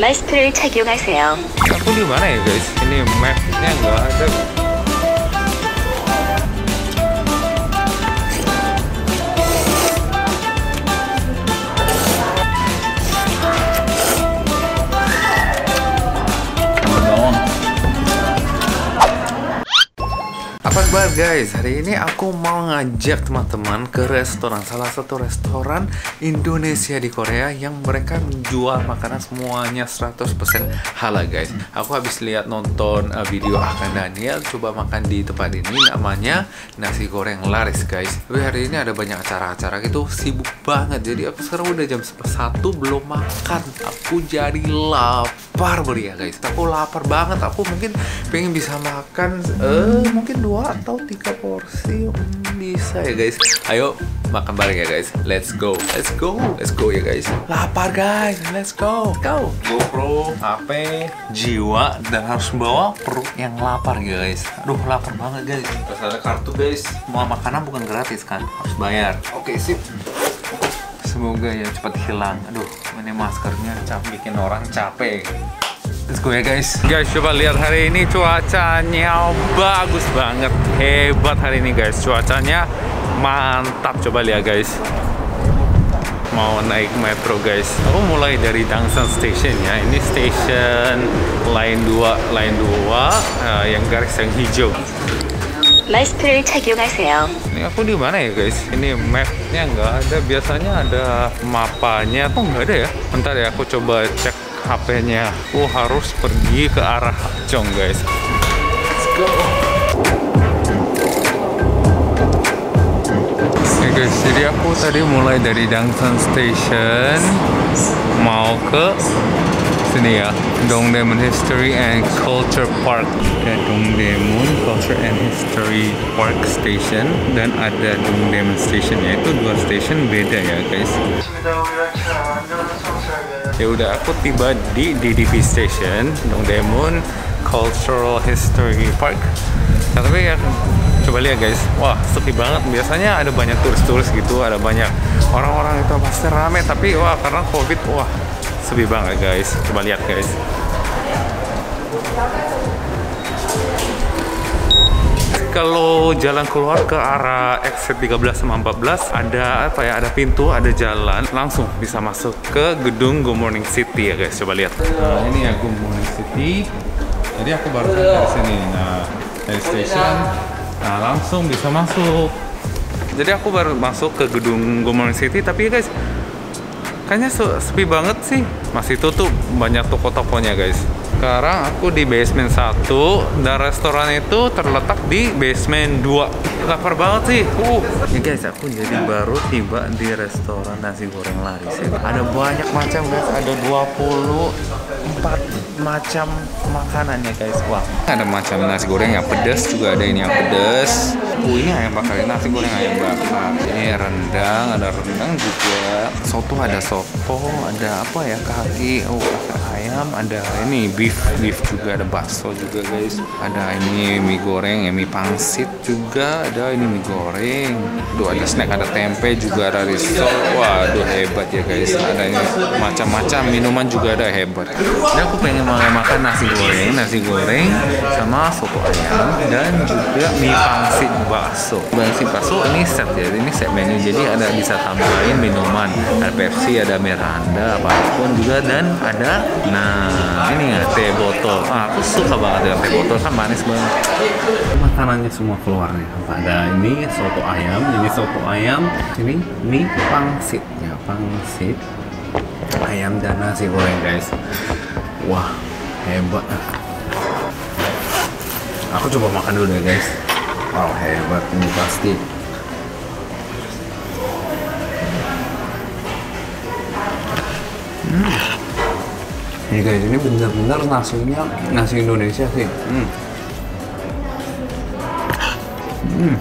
마스크를 착용하세요. 깜빡이 많아요. 그냥 막 그냥 뭐 하자고. Apa kabar guys? Hari ini aku mau ngajak teman-teman ke restoran Salah satu restoran Indonesia di Korea Yang mereka menjual makanan semuanya 100% halal guys. Aku habis lihat nonton uh, video Akan Daniel Coba makan di tempat ini Namanya nasi goreng laris guys. Tapi hari ini ada banyak acara-acara gitu Sibuk banget. Jadi aku sekarang udah jam 1 belum makan. Aku jadi lapar beli ya guys. Aku lapar banget. Aku mungkin pengen bisa makan eh mungkin dua atau tiga porsi? Hmm, bisa ya guys. Ayo makan bareng ya guys. Let's go. Let's go. Let's go ya guys. Lapar guys. Let's go. Go. GoPro HP jiwa dan harus bawa perut yang lapar ya guys. Aduh lapar banget guys. Terus ada kartu guys. Mau makanan bukan gratis kan? Harus bayar. Oke sip. Semoga ya cepat hilang. Aduh, ini maskernya cap bikin orang capek. Let's go ya guys. Guys, coba lihat hari ini cuacanya bagus banget. Hebat hari ini guys. Cuacanya mantap. Coba lihat guys. Mau naik metro guys. Aku mulai dari Dangsan Station ya. Ini station line 2, line 2 uh, yang garis yang hijau. 마스크를 착용하세요. Ini aku di mana ya guys? Ini mapnya nggak ada. Biasanya ada mapanya. Oh nggak ada ya? Bentar ya, aku coba cek HP-nya. Aku harus pergi ke arah Chong guys. Let's go. Oke guys, jadi aku tadi mulai dari Dangsan Station mau ke sini ya Dongdaemun History and Culture Park ada Dongdaemun Culture and History Park Station dan ada Dongdaemun Station yaitu dua station beda ya guys ya udah aku tiba di DDP Station Dongdaemun Cultural History Park. Nah, tapi ya coba lihat guys. Wah sepi banget. Biasanya ada banyak turis-turis gitu ada banyak orang-orang itu pasti rame. Tapi wah karena covid wah sepi banget guys. Coba lihat guys kalau jalan keluar ke arah exit 13 sama 14 ada apa ya ada pintu ada jalan langsung bisa masuk ke gedung Good Morning City ya guys coba lihat. Nah ini ya Good Morning City. Jadi aku baru dari sini nah dari station. Nah langsung bisa masuk. Jadi aku baru masuk ke gedung Good Morning City tapi ya guys kayaknya se- sepi banget sih. Masih tutup banyak toko-tokonya guys sekarang aku di basement 1 dan restoran itu terletak di basement 2 lapar banget sih. Uh. Ya guys aku jadi baru tiba di restoran nasi goreng laris ya. ada banyak macam guys. Ada 24 macam makanannya guys. Wah. Ada macam nasi goreng yang pedas juga ada ini yang pedas uh ini ayam bakar ini nasi goreng ayam bakar. Ini rendang ada rendang juga. Soto ada soto ada apa ya kaki? Oh kaki ayam ada ini beef beef juga ada bakso juga guys. Ada ini mie goreng ya mie pangsit juga ada ini mie goreng. Duh ada snack ada tempe juga ada risol. Waduh hebat ya guys. Ada ini macam-macam minuman juga ada hebat. Dan aku pengen makan nasi goreng nasi goreng sama soto ayam dan juga mie pangsit bakso. Pangsit bakso ini set ya ini set menu. Jadi ada bisa tambahin minuman. Ada Pepsi ada Miranda apa pun juga dan ada nah ini ya teh botol. Ah, aku suka banget dengan teh botol. Kan manis banget. Makanannya semua keluar nih. Ada ini soto ayam. Ini soto ayam. Ini mie pangsit. Ya pangsit. Ayam dan nasi goreng guys. Wah hebat. Aku coba makan dulu ya guys. Wow hebat. Ini pasti Ini guys, ini bener-bener nasinya nasi Indonesia sih. Hmm. Hmm.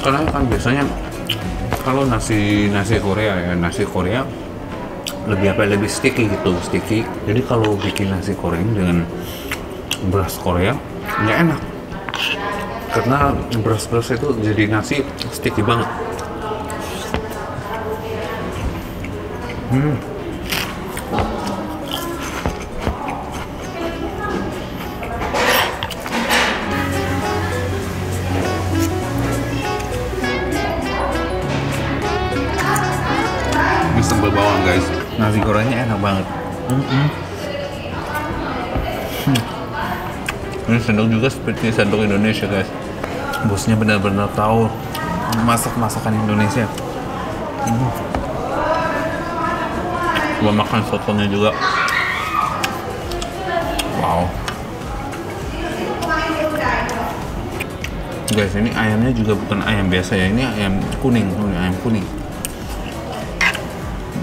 Karena kan biasanya kalau nasi nasi Korea ya nasi Korea lebih apa lebih sticky gitu sticky. Jadi kalau bikin nasi goreng dengan beras Korea nggak enak karena beras-beras itu jadi nasi sticky banget Hmm. Ini sambal bawang guys. Nasi gorengnya enak banget. Mm-mm. Hmm. Ini sendok juga seperti sendok Indonesia guys. Bosnya benar-benar tahu masak masakan Indonesia. Hmm. Coba makan sotonya juga. Wow. Guys, ini ayamnya juga bukan ayam biasa ya. Ini ayam kuning, ini ayam kuning.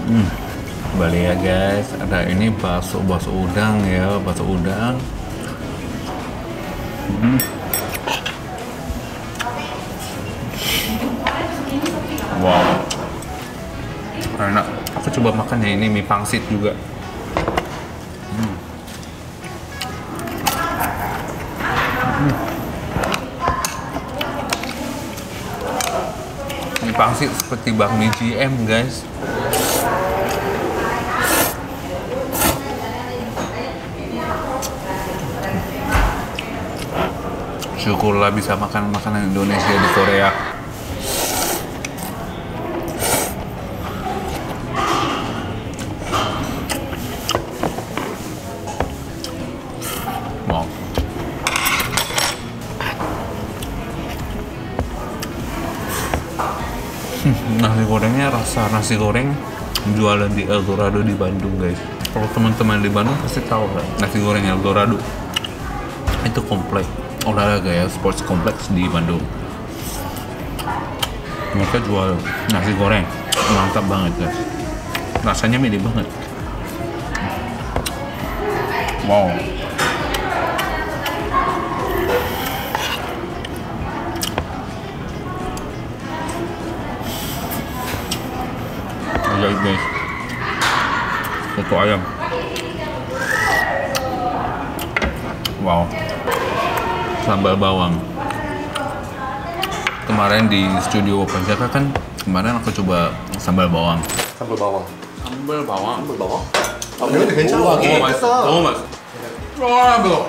Hmm. Bali ya guys, ada ini bakso bakso udang ya, bakso udang. Hmm. Coba makan ya ini mie pangsit juga. Hmm. Mie pangsit seperti bakmi GM guys. Syukurlah bisa makan makanan Indonesia di Korea. nasi gorengnya rasa nasi goreng jualan di Eldorado di Bandung guys. Kalau teman-teman di Bandung pasti tahu kan nasi goreng Eldorado itu komplek olahraga ya sports kompleks di Bandung. Mereka jual nasi goreng mantap banget guys. Rasanya mirip banget. Wow. Lihat guys. Soto ayam. Wow. Sambal bawang. Kemarin di studio Panjaka kan kemarin aku coba sambal bawang. sambal bawang. sambal bawang. sambal bawang? 아, 네, 근데 괜찮아. 너무 맛있어. 맛있다. 너무 맛있어. 와, betul.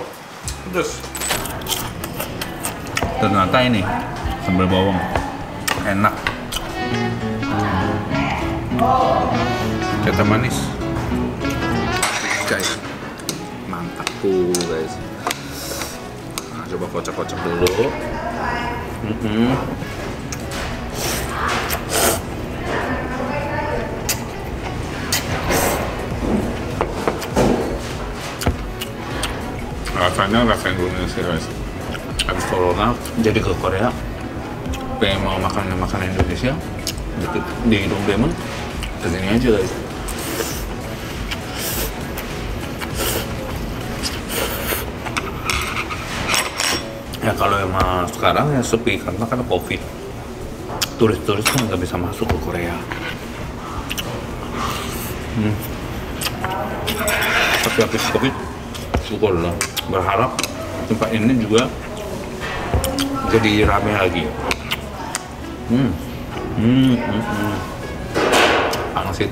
Terus. Ternyata ini sambal bawang enak. Kata manis. Guys, mantap tuh guys. Nah, coba kocok-kocok dulu. Mhm. rasanya rasa Indonesia guys habis corona jadi ke Korea pengen mau makan makanan Indonesia di, di Demon ke sini aja guys. Ya kalau emang sekarang ya sepi karena kan covid. Turis-turis kan nggak bisa masuk ke Korea. Hmm. tapi habis covid syukurlah. Berharap tempat ini juga jadi rame lagi. Hmm. Hmm, hmm, hmm. Pangsit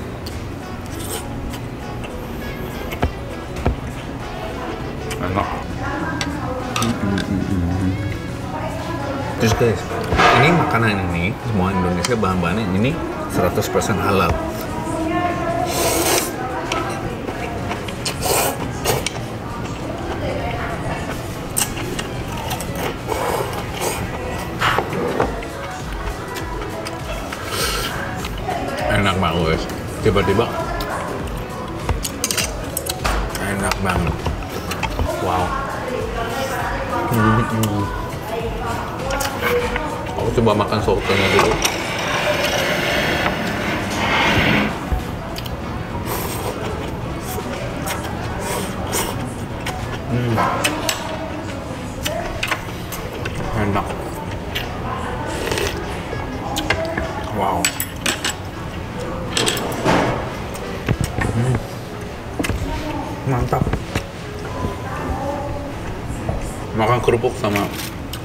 enak. Terus guys ini makanan ini semua Indonesia bahan-bahannya ini 100% halal tiba-tiba. Enak banget. Wow. Aku coba makan sotonya dulu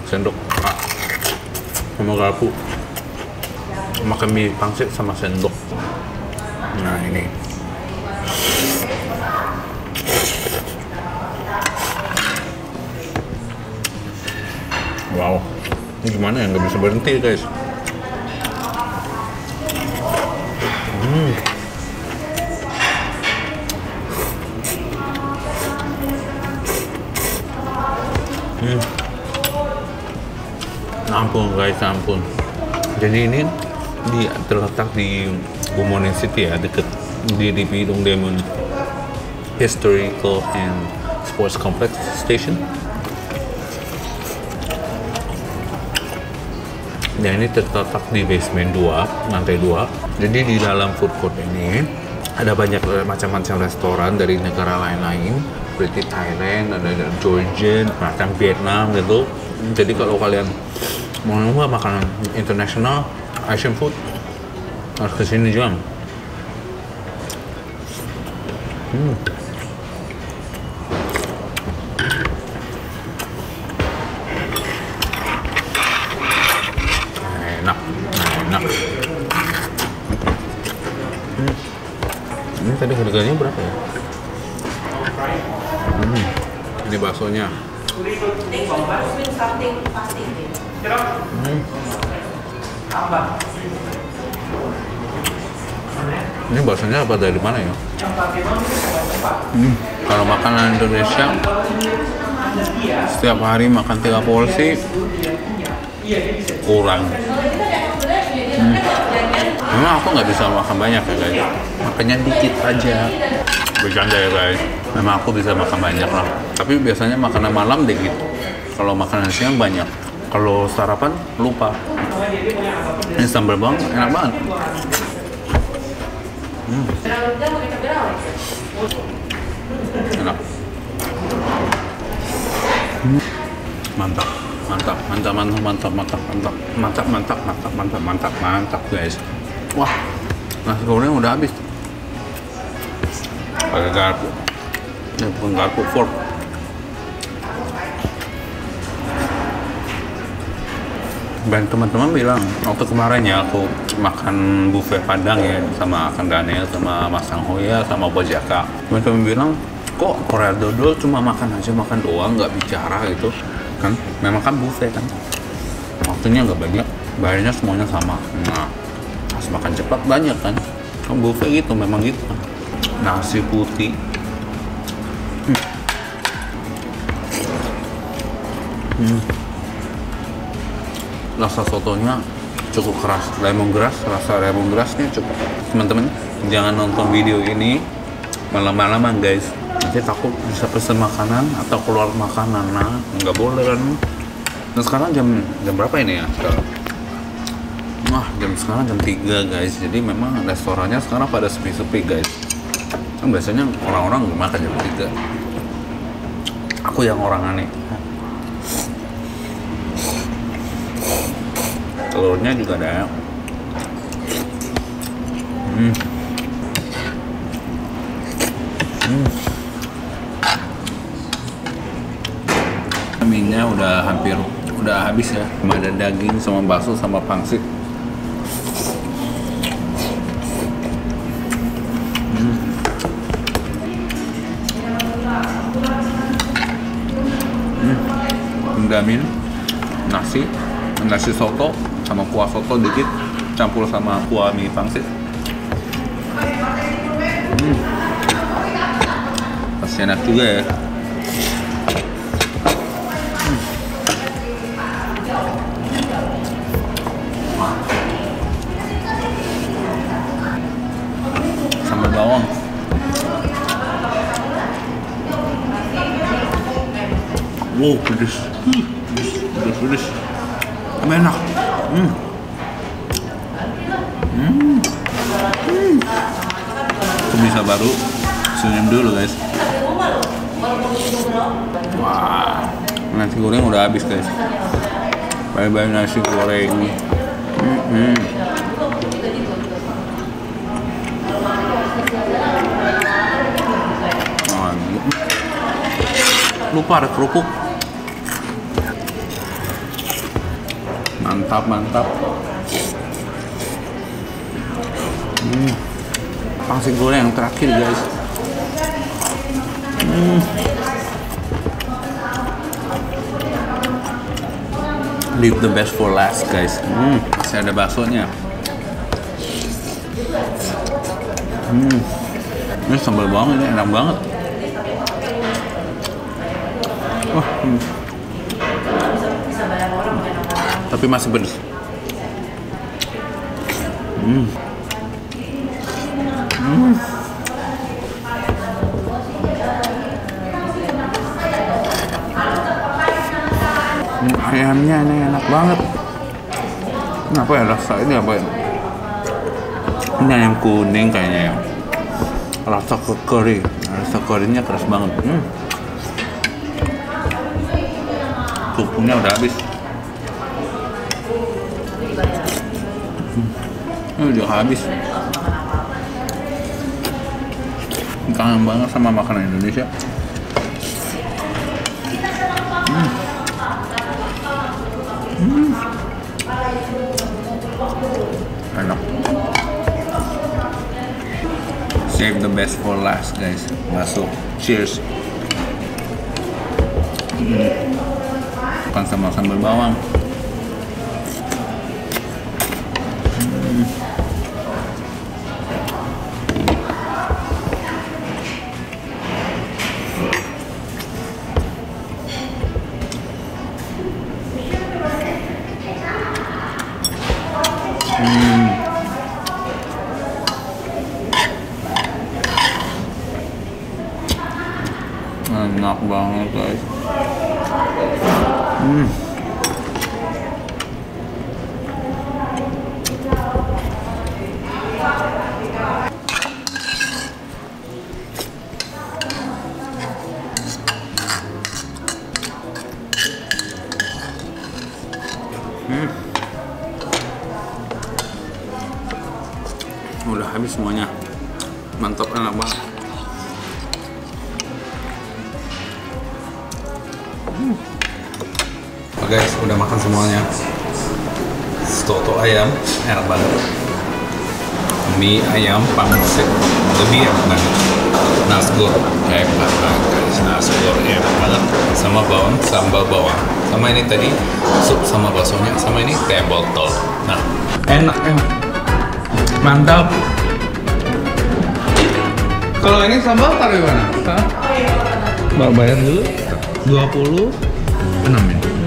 sendok. Ah. sama garpu makan mie pangsit sama sendok. Nah ini. Wow. Ini gimana ya? Nggak bisa berhenti guys. Hmm. Ampun guys, ampun. Jadi ini di terletak di Bumonin City ya, deket di Bidung Demon Historical and Sports Complex Station. Ya ini terletak di basement 2, lantai 2. Jadi di dalam food court ini ada banyak macam-macam restoran dari negara lain-lain, seperti Thailand, ada Georgian, macam Vietnam gitu. Jadi kalau kalian mau nyoba makanan internasional, Asian food, harus ke sini juga. Hmm. enak enak hmm. ini tadi harganya berapa ya hmm. ini baksonya hmm. ini baksonya apa? Dari mana ya? Hmm. kalau makanan Indonesia setiap hari makan tiga porsi kurang. Hmm. memang aku nggak bisa makan banyak ya guys. Makannya dikit aja. Bercanda ya guys. Memang aku bisa makan banyak lah. Tapi biasanya makanan malam dikit. Kalau makanan siang banyak kalau sarapan lupa ini sambal bawang enak banget hmm. enak hmm. mantap mantap mantap mantap mantap mantap mantap mantap mantap mantap mantap mantap mantap guys wah nasi goreng udah habis pakai garpu ini bukan garpu fork dan teman-teman bilang waktu kemarin ya aku makan buffet padang ya sama Kang Daniel sama Mas Sang Hoya sama Bojaka teman-teman bilang kok Korea dodol cuma makan aja makan doang nggak bicara gitu. Kan? Memang kan buffet kan? Waktunya nggak banyak bayarnya semuanya sama. Nah pas makan cepat banyak kan? Kan buffet gitu memang gitu kan? Nasi putih. Hmm. Hmm. Rasa sotonya cukup keras. Lemongrass rasa lemongrassnya cukup. Teman-teman jangan nonton video ini malam-malaman guys. Nanti takut bisa pesen makanan atau keluar makanan. Nah nggak boleh kan? Dan sekarang jam jam berapa ini ya sekarang? Wah jam sekarang jam 3 guys. Jadi memang restorannya sekarang pada sepi-sepi guys. Kan biasanya orang-orang makan jam 3 aku yang orang aneh telurnya juga ada hmm. Hmm. minyak udah hampir udah habis ya cuma ada daging sama bakso sama pangsit hmm. Hmm. nasi nasi soto sama kuah soto dikit campur sama kuah mie pangsit. Hmm. pasti enak juga ya. Sambal bawang. Wow pedes. Hmm, pedes pedes pedes. Enak hmm. Hmm. Baru senyum dulu guys wah nasi goreng udah habis guys bye bye nasi goreng hmm. Hmm. Lupa ada kerupuk mantap mantap hmm. pangsit goreng yang terakhir guys hmm. Leave the best for last, guys. Hmm, masih ada baksonya. Hmm, ini sambal bawang ini enak banget. Wah, hmm. Tapi masih pedes. Hmm. Hmm. Hmm, ayamnya ini enak banget. Ini apa ya rasa ini apa ya? Ini ayam kuning kayaknya ya. Rasa ke curry, rasa currynya keras banget. Hmm. Supunya udah habis. Hmm. Udah habis. Kangen banget sama makanan Indonesia. enak save the best for last guys masuk cheers hmm. sama sambal bawang Hmm. enak banget guys hmm. Oke guys, udah makan semuanya. Soto ayam enak banget. Mie ayam pangsit lebih enak banget. Nasgor hebat banget guys. Nasgor enak banget. Sama bawang, sambal bawang. Sama ini tadi sup sama baksonya. Sama ini teh botol. Nah, enak enak. Mantap. Kalau ini sambal taruh di mana? Hah? Mbak bayar dulu. 20 6 ini.